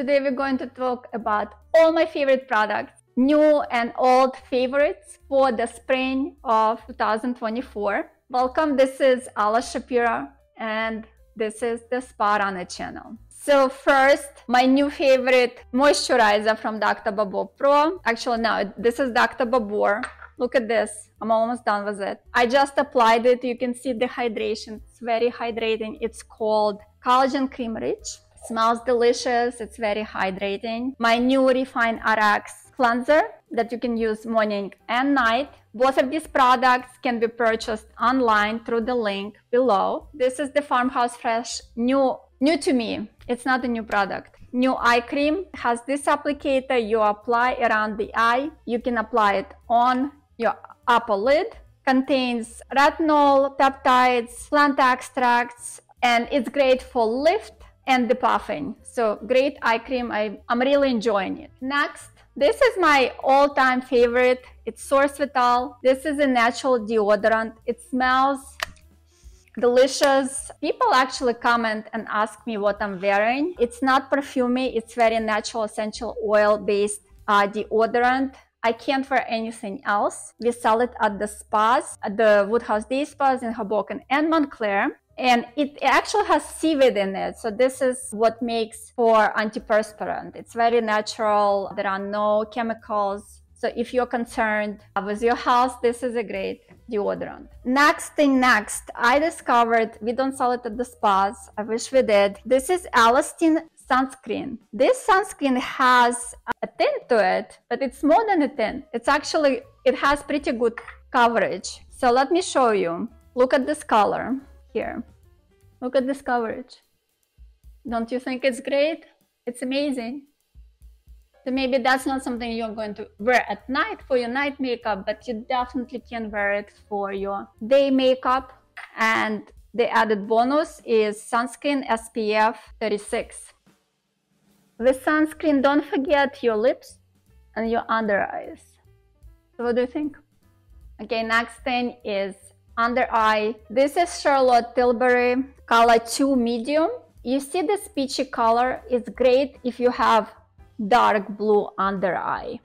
Today we're going to talk about all my favorite products, new and old favorites for the spring of 2024. Welcome, this is Alla Shapiro and this is the Spa Runner channel. So first, my new favorite moisturizer from Dr. Babor Pro. Actually, no, this is Dr. Babor. Look at this. I'm almost done with it. I just applied it. You can see the hydration. It's very hydrating. It's called Collagen Cream Rich. Smells delicious. It's very hydrating. My new Refine RX cleanser that you can use morning and night. Both of these products can be purchased online through the link below. This is the Farmhouse Fresh new new to me. It's not a new product. New eye cream has this applicator you apply around the eye. You can apply it on your upper lid. Contains retinol, peptides, plant extracts, and it's great for lift and the puffing. So great eye cream. I, I'm really enjoying it. Next, this is my all-time favorite. It's Source Vital. This is a natural deodorant. It smells delicious. People actually comment and ask me what I'm wearing. It's not perfumy. It's very natural essential oil based uh, deodorant. I can't wear anything else. We sell it at the spas, at the Woodhouse Day Spas in Hoboken and Montclair and it actually has seaweed in it. So this is what makes for antiperspirant. It's very natural. There are no chemicals. So if you're concerned with your house, this is a great deodorant. Next thing next, I discovered, we don't sell it at the spas. I wish we did. This is Alastin sunscreen. This sunscreen has a tint to it, but it's more than a tint. It's actually, it has pretty good coverage. So let me show you. Look at this color here. Look at this coverage. Don't you think it's great? It's amazing. So maybe that's not something you're going to wear at night for your night makeup, but you definitely can wear it for your day makeup. And the added bonus is sunscreen SPF 36. With sunscreen, don't forget your lips and your under eyes. So what do you think? Okay, next thing is under eye. This is Charlotte Tilbury color 2 medium. You see this peachy color is great if you have dark blue under eye.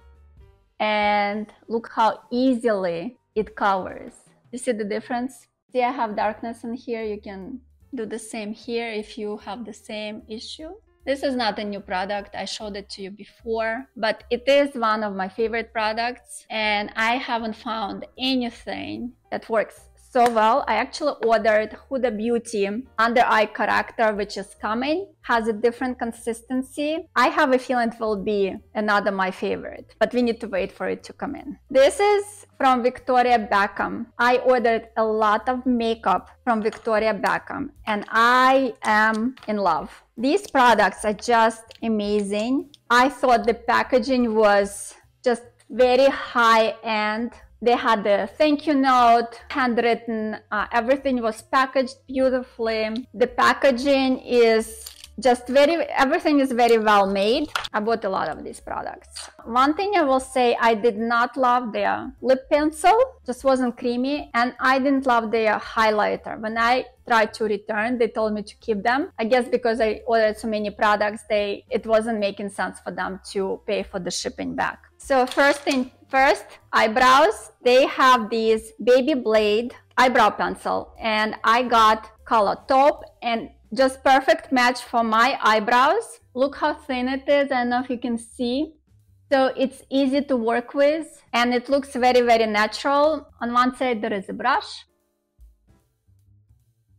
And look how easily it covers. You see the difference? See I have darkness in here. You can do the same here if you have the same issue. This is not a new product. I showed it to you before, but it is one of my favorite products and I haven't found anything that works so well. I actually ordered Huda Beauty under eye corrector, which is coming, has a different consistency. I have a feeling it will be another my favorite, but we need to wait for it to come in. This is from Victoria Beckham. I ordered a lot of makeup from Victoria Beckham and I am in love. These products are just amazing. I thought the packaging was just very high end they had the thank you note, handwritten, uh, everything was packaged beautifully. The packaging is just very everything is very well made. I bought a lot of these products. One thing i will say i did not love their lip pencil. Just wasn't creamy. And i didn't love their highlighter. When i tried to return they told me to keep them. I guess because i ordered so many products they it wasn't making sense for them to pay for the shipping back. So first thing first eyebrows. They have these baby blade eyebrow pencil. And i got color top and just perfect match for my eyebrows. Look how thin it is. I don't know if you can see. So it's easy to work with and it looks very, very natural. On one side, there is a brush.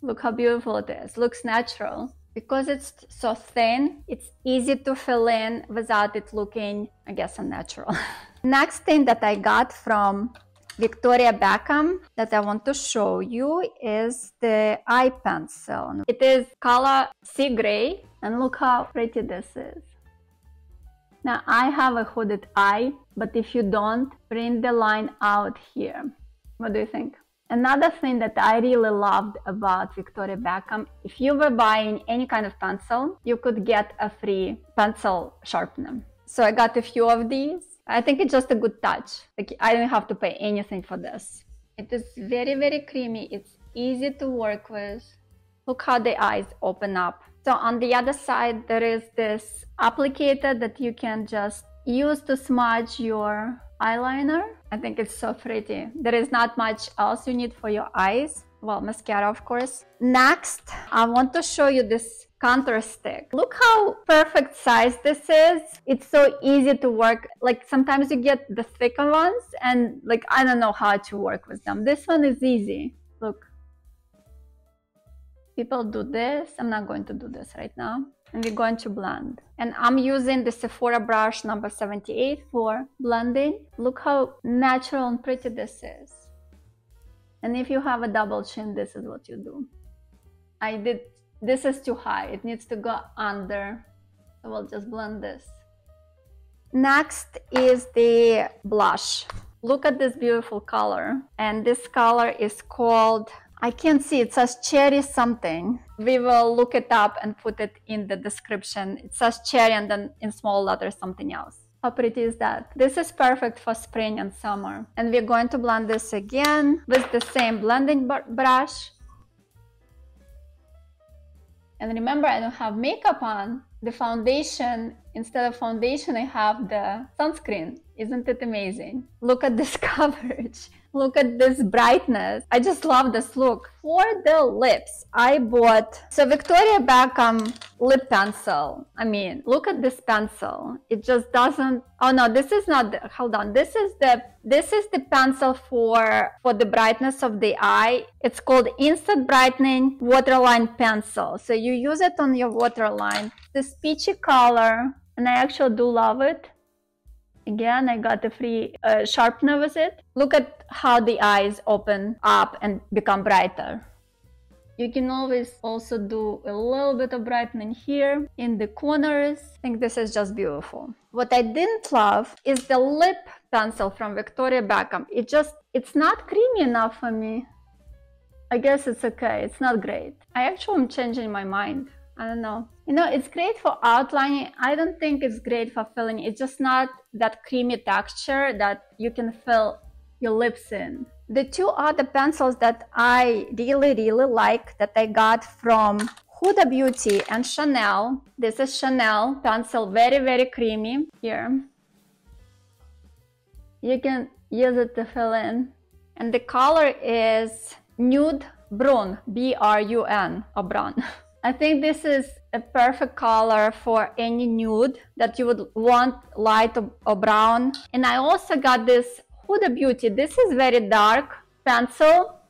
Look how beautiful it is. Looks natural. Because it's so thin, it's easy to fill in without it looking, I guess, unnatural. Next thing that I got from Victoria Beckham that I want to show you is the eye pencil. It is color sea gray and look how pretty this is. Now I have a hooded eye, but if you don't, print the line out here. What do you think? Another thing that I really loved about Victoria Beckham, if you were buying any kind of pencil, you could get a free pencil sharpener. So I got a few of these I think it's just a good touch. Like I don't have to pay anything for this. It is very, very creamy. It's easy to work with. Look how the eyes open up. So on the other side, there is this applicator that you can just use to smudge your eyeliner. I think it's so pretty. There is not much else you need for your eyes. Well, mascara, of course. Next, I want to show you this contour stick. Look how perfect size this is. It's so easy to work. Like sometimes you get the thicker ones and like, I don't know how to work with them. This one is easy. Look. People do this. I'm not going to do this right now and we're going to blend. And I'm using the Sephora brush number 78 for blending. Look how natural and pretty this is. And if you have a double chin, this is what you do. I did, this is too high. It needs to go under. So we'll just blend this. Next is the blush. Look at this beautiful color. And this color is called I can't see, it says cherry something. We will look it up and put it in the description. It says cherry and then in small letters something else. Pretty is that? This is perfect for spring and summer. And we're going to blend this again with the same blending brush. And remember, I don't have makeup on. The foundation, instead of foundation, I have the sunscreen. Isn't it amazing? Look at this coverage. Look at this brightness. I just love this look. For the lips, I bought so Victoria Beckham lip pencil. I mean, look at this pencil. It just doesn't. Oh no, this is not. The, hold on. This is the this is the pencil for for the brightness of the eye. It's called Instant Brightening Waterline Pencil. So you use it on your waterline. This peachy color, and I actually do love it. Again, I got a free uh, sharpener with it. Look at how the eyes open up and become brighter. You can always also do a little bit of brightening here in the corners. I think this is just beautiful. What I didn't love is the lip pencil from Victoria Beckham. It just, it's not creamy enough for me. I guess it's okay. It's not great. I actually am changing my mind. I don't know. You know, it's great for outlining. I don't think it's great for filling. It's just not that creamy texture that you can fill your lips in. The two other pencils that I really, really like that I got from Huda Beauty and Chanel. This is Chanel pencil, very, very creamy. Here. You can use it to fill in. And the color is Nude Brun, B-R-U-N, or Brun. I think this is a perfect color for any nude that you would want light or brown. And I also got this Huda Beauty. This is very dark pencil.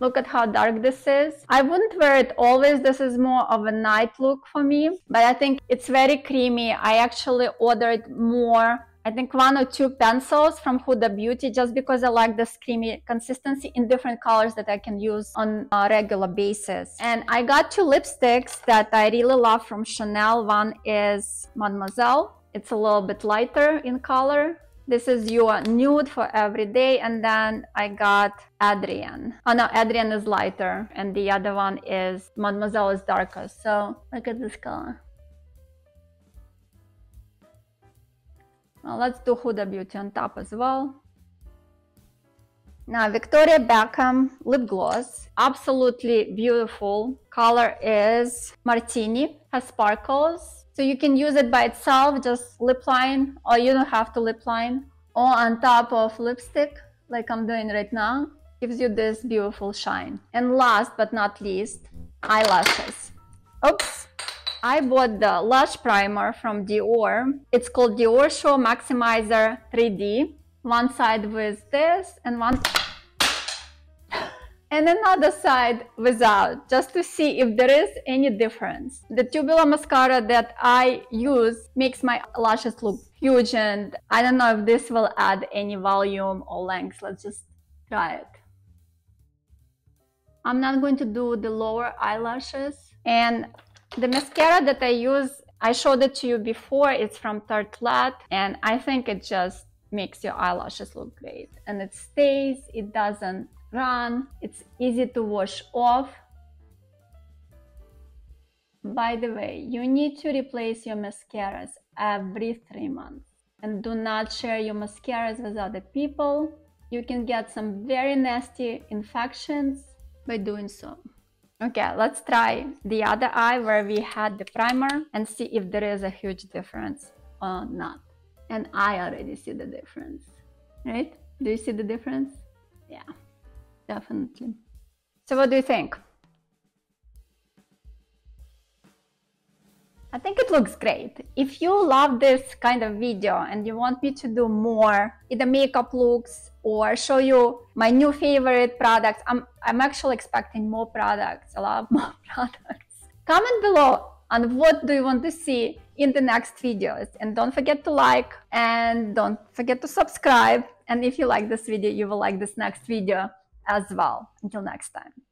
Look at how dark this is. I wouldn't wear it always. This is more of a night look for me. But I think it's very creamy. I actually ordered more I think one or two pencils from Huda Beauty just because I like the creamy consistency in different colors that I can use on a regular basis. And I got two lipsticks that I really love from Chanel. One is Mademoiselle. It's a little bit lighter in color. This is your nude for every day. And then I got Adrienne. Oh no, Adrienne is lighter. And the other one is Mademoiselle is darker. So look at this color. Let's do Huda Beauty on top as well. Now Victoria Beckham lip gloss, absolutely beautiful. Color is Martini, has sparkles. So you can use it by itself, just lip line, or you don't have to lip line. Or on top of lipstick, like I'm doing right now, gives you this beautiful shine. And last but not least, eyelashes. Oops, I bought the Lash Primer from Dior. It's called Dior Show Maximizer 3D. One side with this and one and another side without, just to see if there is any difference. The tubular mascara that I use makes my lashes look huge and I don't know if this will add any volume or length. Let's just try it. I'm not going to do the lower eyelashes and the mascara that I use, I showed it to you before. It's from Tartelette, and I think it just makes your eyelashes look great. And it stays, it doesn't run, it's easy to wash off. By the way, you need to replace your mascaras every three months. And do not share your mascaras with other people. You can get some very nasty infections by doing so. Okay, let's try the other eye where we had the primer and see if there is a huge difference or not. And I already see the difference, right? Do you see the difference? Yeah, definitely. So what do you think? I think it looks great. If you love this kind of video and you want me to do more, either makeup looks or show you my new favorite products, I'm, I'm actually expecting more products, a lot more products. Comment below on what do you want to see in the next videos. And don't forget to like and don't forget to subscribe. And if you like this video, you will like this next video as well. Until next time.